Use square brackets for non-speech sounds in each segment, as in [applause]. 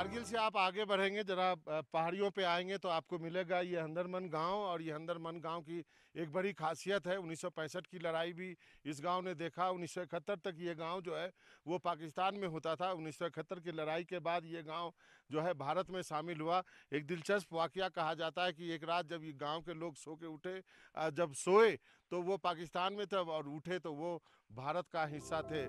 कारगिल से आप आगे बढ़ेंगे, जरा पहाड़ियों पे आएँगे तो आपको मिलेगा ये हंदरमन गाँव और ये हंदरमन गाँव की एक बड़ी खासियत है। 1965 की लड़ाई भी इस गाँव ने देखा। 1971 तक ये गाँव जो है, वो पाकिस्तान में होता था। 1971 की लड़ाई के बाद ये गाँव जो है, भारत में शामिल हुआ। एक दिलचस्प वाकया कहा जाता है कि एक रात जब ये गाँव के लोग सो के उठे जब सोए तो वो पाकिस्तान में थे और उठे तो वो भारत का हिस्सा थे।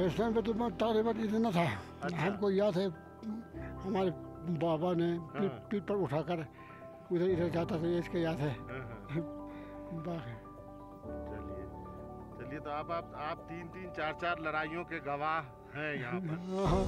पेशेंट पे तो मैं तारीबत इतना था। अच्छा। हमको याद है हमारे बाबा ने पीठ पीठ पर उठाकर उधर इधर जाता था इसके याद है। बाकी चलिए चलिए तो आप आप आप तीन तीन चार चार लड़ाइयों के गवाह हैं यहाँ पर। हाँ,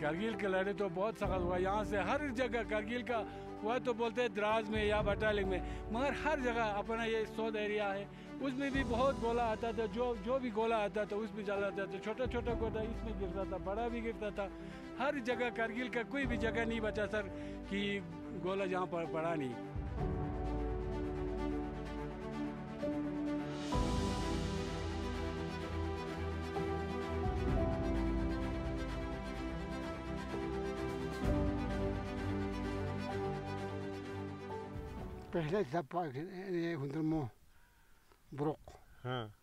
करगिल के लड़े तो बहुत सख्त हुआ। यहाँ से हर जगह करगिल का हुआ तो बोलते हैं द्राज में या बटालिक में। मगर हर जगह अपना ये सौद एरिया है। उसमें भी बहुत गोला आता था, जो जो भी गोला आता था, उसमें जलाता था। छोटा छोटा गोला इसमें गिरता था, बड़ा भी गिरता था। हर जगह करगिल का कोई भी जगह नहीं बचा, सर, कि गोला जहाँ पर पड़ा नहीं। पाक- ये हुंदरमो ब्रोक। हाँ।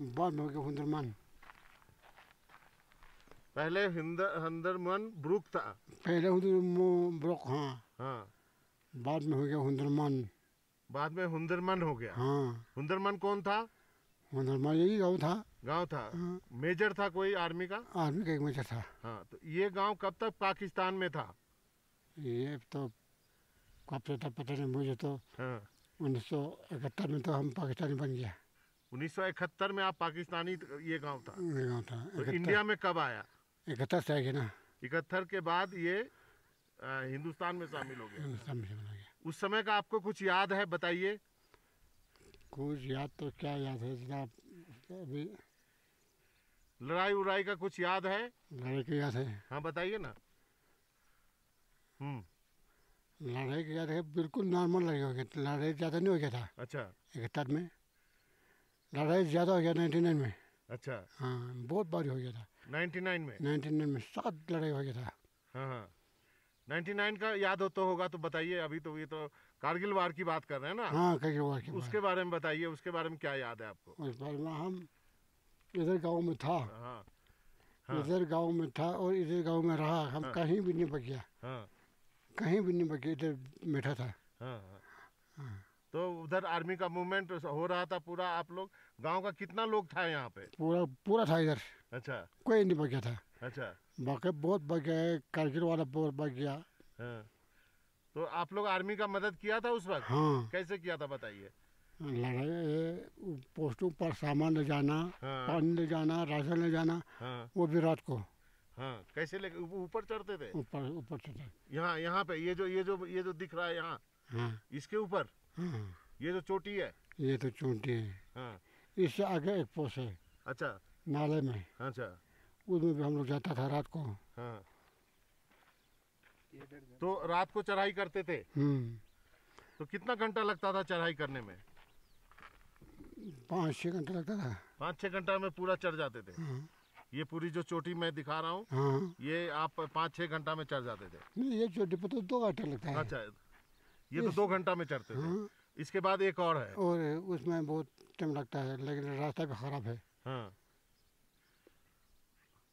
बाद में हो गया हुंदरमान पहले हिंदर हंदरमन ब्रुक था। पहले हुंदरमो ब्रोक हाँ। हाँ। बाद में हो गया हुंदरमान बाद में हुंदरमन हो गया। हाँ। हुंदरमन कौन था? हुंदरमान यही गाँव था। गाँव था। हाँ। मेजर था कोई आर्मी का? आर्मी का एक मेजर था। हाँ तो ये गाँव कब तक पाकिस्तान में था? ये तो कब से था पता नहीं मुझे तो हाँ। उन्नीस सौ इकहत्तर में तो हम पाकिस्तानी बन गया। 1971 में आप पाकिस्तानी ये गाँव था। ये गाँव था तो इंडिया में कब आया? इकहत्तर से आ गया ना। इकहत्तर के बाद ये अ, हिंदुस्तान में शामिल हो गया। हिंदुस्तान में से बना गया। उस समय का आपको कुछ याद है बताइए? कुछ याद तो क्या याद है जनाब? अभी लड़ाई उड़ाई का कुछ याद है? लड़ाई की याद है। हाँ बताइए ना। हम्म। लड़ाई की याद है बिल्कुल नॉर्मल लड़ाई हो गया लड़ाई ज़्यादा नहीं हो गया था। अच्छा। इकहत्तर में। लड़ाई ज़्यादा हो गया नाइन्टी नाइन में। अच्छा। हाँ बहुत बारी हो गया था। 99 में? नाइन्टी नाइन में सात लड़ाई हो गया था। हाँ हाँ। 99 का याद हो तो होगा तो बताइए। अभी तो ये तो कारगिल वार की बात कर रहे हैं ना। हाँ कई बार के उसके बारे में बताइए। उसके बारे में क्या याद है आपको? उस बार में हम इधर गाँव में था। हाँ हाँ। इधर गाँव में था और इधर गाँव में रहा। हम हाँ। कहीं भी नहीं बच गया हाँ। कहीं भी नहीं गया इधर बैठा था। हाँ हाँ। तो उधर आर्मी का मूवमेंट हो रहा था पूरा आप लोग। गाँव का कितना लोग था यहाँ पे? पूरा पूरा था इधर। अच्छा। कोई नहीं बच था। अच्छा। बाकी बहुत बच गया है कारगिल वाला बहुत बच गया। हाँ। तो आप लोग आर्मी का मदद किया था उस वक्त? हाँ। कैसे किया था बताइए? लड़ाई पोस्टों पर सामान ले जाना हाँ। पानी ले जाना राशन ले जाना हाँ। वो भी रात को। हाँ कैसे ले ऊपर चढ़ते थे? ऊपर ऊपर था। यहाँ यहाँ पे ये जो ये जो ये जो दिख रहा है यहाँ हाँ। इसके ऊपर? हाँ। ये जो चोटी है? ये तो चूंटी है। हाँ। इससे आगे एक पोस्ट है। अच्छा। नाले में। अच्छा। उसमें भी हम लोग जाता था रात को। हाँ। तो रात को चढ़ाई करते थे? हम्म। तो कितना घंटा लगता था चढ़ाई करने में? पाँच छः घंटा लगता था। पाँच छः घंटा में पूरा चढ़ जाते थे। ये पूरी जो चोटी मैं दिखा रहा हूँ हाँ। ये आप पाँच छः घंटा में चढ़ जाते थे। नहीं ये चोटी पर तो दो घंटा लगता है। अच्छा ये तो दो घंटा में चढ़ते थे। हाँ। इसके बाद एक और है। और उसमें बहुत टाइम लगता है लेकिन रास्ता भी खराब है। हाँ।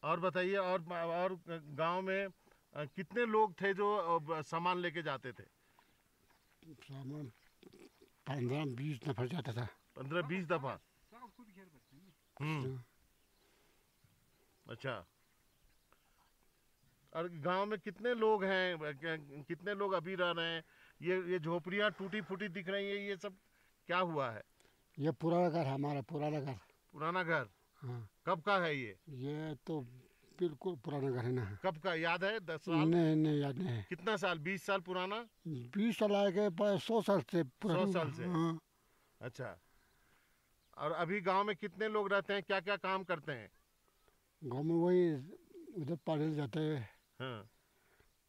और बताइए और और गाँव में कितने लोग थे जो सामान लेके जाते थे? सामान पंद्रह बीस नफर जाता था। पंद्रह बीस दफ़ा। हम्म। अच्छा। और गाँव में कितने लोग हैं? कितने लोग अभी रह रहे हैं? ये ये झोपड़ियाँ टूटी फूटी दिख रही हैं ये सब क्या हुआ है? ये पुराना घर है हमारा पुराना घर। पुराना घर? हाँ। कब का है ये? ये तो बिल्कुल पुराना घर है ना। कब का? याद है? दस साल? नहीं नहीं याद नहीं है। कितना साल? बीस साल पुराना? बीस साल आए पास सौ साल से सौ साल से? हाँ। अच्छा। और अभी गाँव में कितने लोग रहते हैं? क्या क्या काम करते हैं? गाँव में वही उधर पढ़े जाते हैं। हाँ।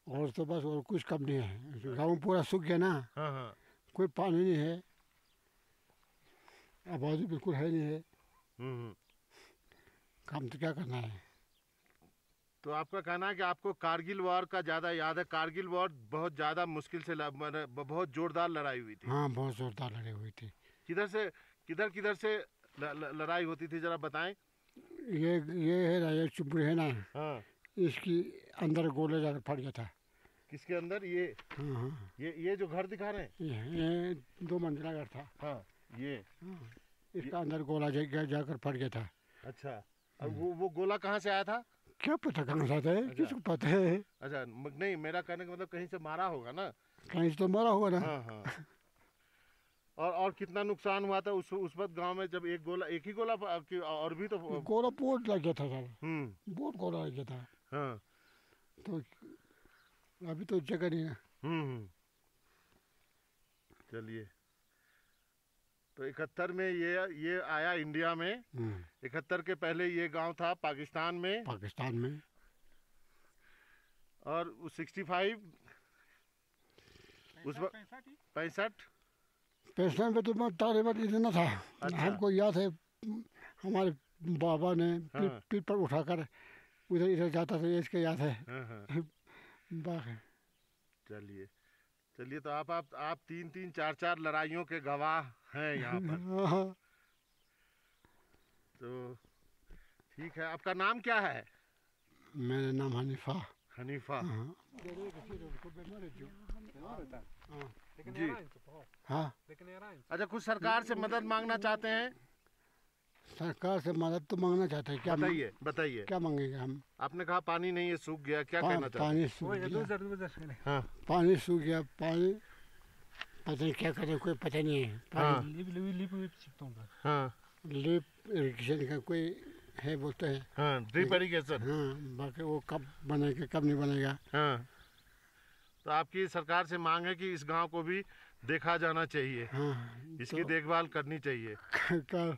और तो बस और कुछ कम नहीं है। गाँव पूरा सूख गया ना। हाँ हाँ। कोई पानी नहीं है। आबादी बिल्कुल है नहीं है। हम्म, हम्म। काम तो क्या करना है? तो आपका कहना है कि आपको कारगिल वॉर का ज़्यादा याद है। कारगिल वॉर बहुत ज़्यादा मुश्किल से बहुत जोरदार लड़ाई हुई थी। हाँ बहुत जोरदार लड़ाई हुई थी। किधर से किधर किधर से ल- ल- लड़ाई होती थी जरा बताएँ। ये ये है ना ये चुपड़ी है। ना हाँ इसकी अंदर गोले जाकर फट गया था। किसके अंदर? ये हाँ हाँ। ये ये जो घर दिखा रहे हैं? ये, ये दो मंजिला घर था। हाँ ये। हाँ, इसका अंदर गोला जा, जा, जाकर फट गया था। अच्छा अब वो वो गोला कहाँ से आया था? क्या पता कहाँ से आता है किसको पता है? अच्छा नहीं मेरा कहने का मतलब कहीं से मारा होगा ना? कहीं से तो मारा होगा ना। हाँ हाँ। और और कितना नुकसान हुआ था उस उस वक्त गाँव में जब एक गोला एक ही गोला और भी तो गोला बहुत लग गया था सर। हम्म। बहुत गोला लग गया था। हाँ। तो अभी तो जगह नहीं है। हम्म हम्म। चलिए। तो इकहत्तर में ये ये आया इंडिया में। हम्म, इकहत्तर के पहले ये गाँव था पाकिस्तान में। पाकिस्तान में। और सिक्सटी फाइव उस वक्त पैंसठ। पैसा में तो मैं तकरीबन इतना था। अच्छा। हमको याद है हमारे बाबा ने पीठ हाँ। पीठ पर उठाकर उधर इधर जाता था इसके याद है। हाँ हाँ। चलिए चलिए तो आप आप आप तीन तीन चार चार लड़ाइयों के गवाह हैं यहाँ पर। [laughs] हाँ, तो ठीक है आपका नाम क्या है? मेरा नाम हनीफा। हनीफा हाँ जी हाँ अच्छा कुछ सरकार से मदद मांगना चाहते हैं सरकार से मदद तो मांगना चाहते हैं क्या बताइए बताइए क्या मांगेंगे हम आपने कहा पानी नहीं है सूख गया क्या पा, कहना चाहते पानी सूख गया हाँ पानी सूख गया पानी पता नहीं क्या करें कोई पता नहीं है हाँ लिप इरिगेशन का कोई है बोलते हैं। हाँ ड्रिप हाँ बाकी वो कब बनेगा कब नहीं बनेगा। हाँ। तो आपकी सरकार से मांग है कि इस गाँव को भी देखा जाना चाहिए। हाँ इसकी तो, देखभाल करनी चाहिए। [laughs] कल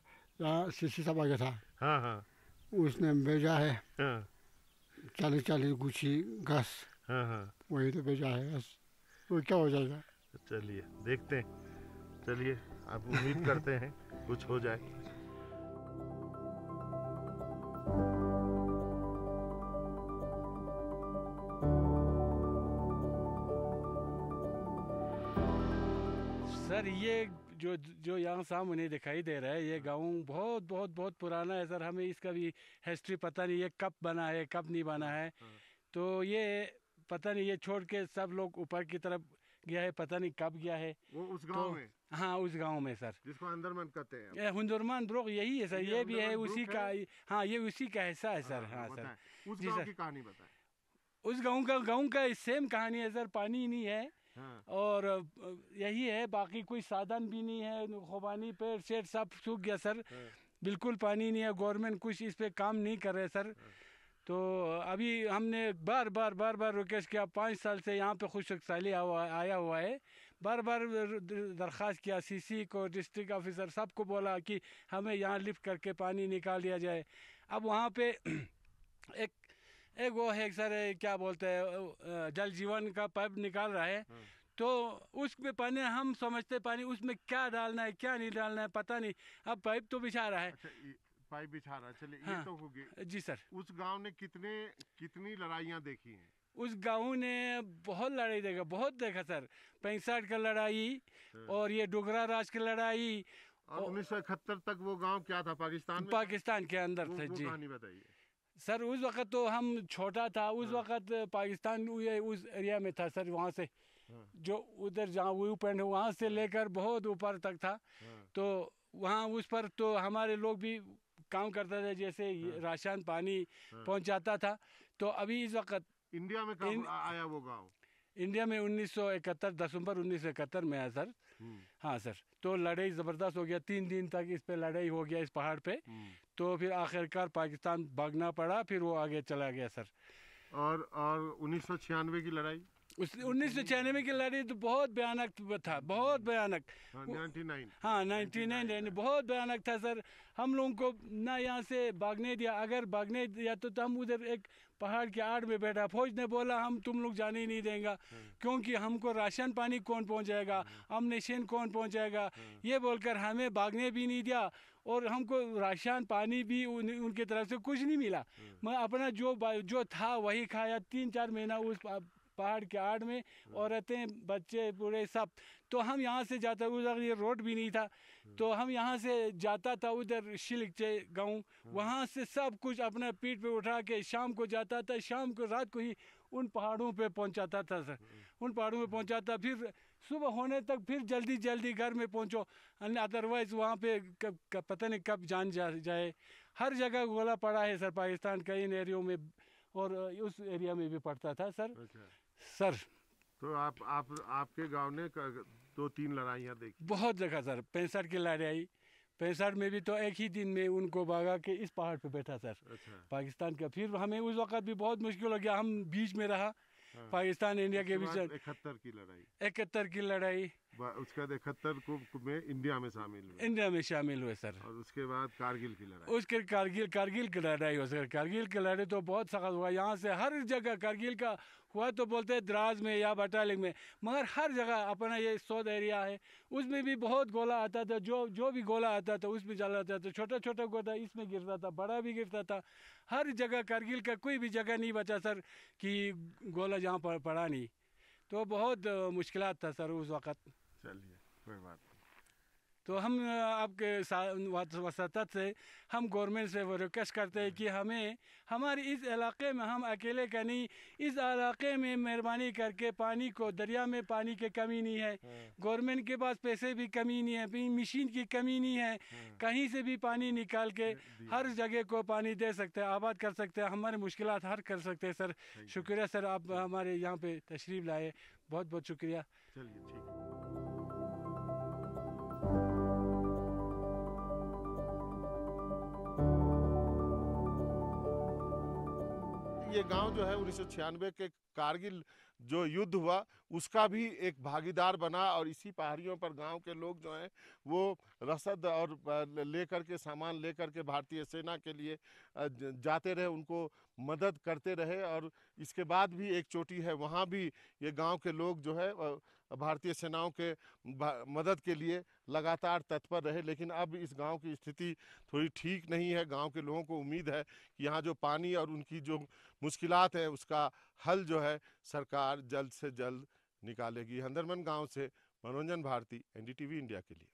सीसी सब आ गया था। हाँ हाँ। उसने भेजा है। हाँ। चालीस चालीस गुच्छी घास। हाँ हाँ। वही तो भेजा है बस। वो क्या हो जाएगा? चलिए देखते हैं। चलिए आप उम्मीद करते हैं कुछ हो जाए। जो यहाँ सामने दिखाई दे रहा है ये गाँव बहुत बहुत बहुत पुराना है सर हमें इसका भी हिस्ट्री पता नहीं ये कब बना है कब नहीं बना है तो ये पता नहीं ये छोड़ के सब लोग ऊपर की तरफ़ गया है पता नहीं कब गया है वो उस गाँव तो में हाँ उस गाँव में सर जिसको अंदरमन कहते हैं हुंदुरमान ब्रोक यही है सर ये ये भी है उसी का है? हाँ ये उसी का हिस्सा है सर हाँ सर उस गाँव की कहानी बताएँ उस गाँव का गाँव का सेम कहानी है सर पानी नहीं है हाँ। और यही है बाकी कोई साधन भी नहीं है खुबानी पेड़ शेड सब सूख गया सर। हाँ। बिल्कुल पानी नहीं है गवर्नमेंट कुछ इस पे काम नहीं कर रहे सर। तो अभी हमने बार बार बार बार रिक्वेस्ट किया पाँच साल से यहाँ पे खुश साली आया हुआ है। बार बार दरख्वास्त किया सीसी को डिस्ट्रिक्ट ऑफिसर सबको बोला कि हमें यहाँ लिफ्ट करके पानी निकाल दिया जाए। अब वहाँ पे [clears throat] एक एक वो है सर क्या बोलते हैं जल जीवन का पाइप निकाल रहा है। तो उसमें पानी हम समझते पानी उसमें क्या डालना है क्या नहीं डालना है पता नहीं। अब पाइप तो बिछा रहा है। अच्छा पाइप बिछा रहा है। चलिए हाँ, ये हाँ। तो होगी जी सर। उस गाँव ने कितने कितनी लड़ाइयाँ देखी हैं? उस गाँव ने बहुत लड़ाई देखा बहुत देखा सर। पैंसठ का लड़ाई और ये डोगरा राज की लड़ाई। और उन्नीस सौ इकहत्तर तक वो गाँव क्या था? पाकिस्तान में पाकिस्तान के अंदर थे जी। बताइए। सर उस वक्त तो हम छोटा था उस वक्त पाकिस्तान ये उस एरिया में था सर वहाँ से हाँ। जो उधर जहाँ व्यू पॉइंट है वहाँ से लेकर बहुत ऊपर तक था। हाँ। तो वहाँ उस पर तो हमारे लोग भी काम करते थे जैसे ये राशन पानी पहुँचाता था। तो अभी इस वक्त इंडिया में इन- आया वो गाँव? इंडिया में 1971 दिसंबर 1971 में आया सर। हम्म, हाँ सर तो लड़ाई ज़बरदस्त हो गया तीन दिन तक इस पे लड़ाई हो गया इस पहाड़ पे। हम्म। तो फिर आखिरकार पाकिस्तान भागना पड़ा फिर वो आगे चला गया सर। और और उन्नीस सौ छियानवे की लड़ाई? उस उन्नीस सौ छियानवे की लड़ाई तो बहुत भयानक था बहुत भयानक। Ninety nine. हाँ नाइन्टी नाइन बहुत भयानक था सर। हम लोगों को ना यहाँ से भागने दिया अगर भागने दिया तो, तो हम उधर एक पहाड़ के आड़ में बैठा फौज ने बोला हम तुम लोग जाने ही नहीं देंगे क्योंकि हमको राशन पानी कौन पहुँचाएगा अमनेशन कौन पहुंचाएगा? ये बोलकर हमें भागने भी नहीं दिया और हमको राशन पानी भी उन, उनके तरफ़ से कुछ नहीं मिला। मैं अपना जो जो था वही खाया तीन चार महीना उस पहाड़ के आड़ में औरतें बच्चे बूढ़े सब। तो हम यहाँ से जाता उधर ये रोड भी नहीं था। तो हम यहाँ से जाता था उधर शिलचे गाँव। वहाँ से सब कुछ अपना पीठ पे उठा के शाम को जाता था शाम को रात को ही उन पहाड़ों पे पहुँचाता था सर। उन पहाड़ों में पहुँचाता फिर सुबह होने तक फिर जल्दी जल्दी घर में पहुँचो। अदरवाइज़ वहाँ पे कब, कब पता नहीं कब जान जा जाए। हर जगह गोला पड़ा है सर पाकिस्तान कई एरियो में और उस एरिया में भी पड़ता था सर। अच्छा। सर। तो आप आप आपके गाँव ने दो तीन लड़ाइयाँ देखी। बहुत जगह सर पैंसठ की लड़ाई पैंसठ में भी तो एक ही दिन में उनको भागा के इस पहाड़ पे बैठा सर। अच्छा। पाकिस्तान का फिर हमें उस वक्त भी बहुत मुश्किल हो गया हम बीच में रहा। हाँ। पाकिस्तान इंडिया के बीच इकहत्तर की लड़ाई। इकहत्तर की लड़ाई। उसके बाद इकहत्तर को में इंडिया में शामिल हुए। इंडिया में शामिल हुए सर। और उसके बाद कारगिल की लड़ाई। उसके कारगिल कारगिल की लड़ाई हो सर। कारगिल की लड़ाई तो बहुत सख्त हुआ। यहाँ से हर जगह कारगिल का हुआ तो बोलते हैं द्रास में या बटालिंग में। मगर हर जगह अपना ये सौद एरिया है। उसमें भी बहुत गोला आता था। जो जो भी गोला आता था, उसमें जलाता था। छोटा छोटा गोला इसमें गिरता था, बड़ा भी गिरता था। हर जगह करगिल का कोई भी जगह नहीं बचा सर कि गोला जहाँ पर पड़ा नहीं। तो बहुत मुश्किल था सर उस वक़्त। चलिए, कोई बात तो हम आपके वसत से हम गवर्नमेंट से वो रिक्वेस्ट करते हैं कि हमें हमारे इस इलाके में हम अकेले का नहीं इस इलाके में मेहरबानी करके पानी को दरिया में पानी की कमी नहीं है। गवर्नमेंट के पास पैसे भी कमी नहीं है मशीन की कमी नहीं है। कहीं से भी पानी निकाल के हर जगह को पानी दे सकते हैं आबाद कर सकते हैं हमारे मुश्किल हर कर सकते हैं। सर शुक्रिया सर आप हमारे यहाँ पे तशरीफ़ लाए बहुत बहुत शुक्रिया। चलिए ठीक ये गाँव जो है उन्नीस सौ छियानवे के कारगिल जो युद्ध हुआ, उसका भी एक भागीदार बना और इसी पहाड़ियों पर गाँव के लोग जो हैं, वो रसद और लेकर के, सामान लेकर के भारतीय सेना के लिए जाते रहे, उनको मदद करते रहे और इसके बाद भी एक चोटी है, वहाँ भी ये गाँव के लोग जो है भारतीय सेनाओं के मदद के लिए लगातार तत्पर रहे, लेकिन अब इस गाँव की स्थिति थोड़ी ठीक नहीं है। गाँव के लोगों को उम्मीद है कि यहाँ जो पानी और उनकी जो मुश्किलात है, उसका हल जो है, सरकार जल्द से जल्द निकालेगी। हंदरमन गाँव से मनोरंजन भारती, एनडीटीवी इंडिया के लिए।